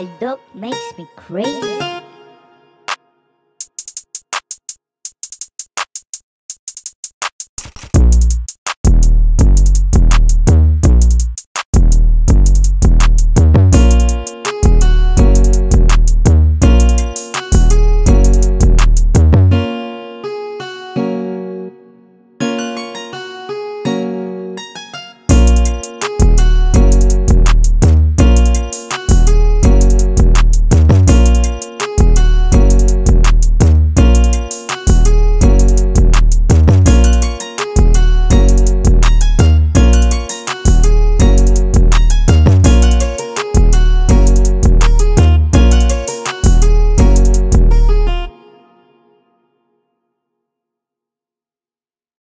A dog makes me crazy.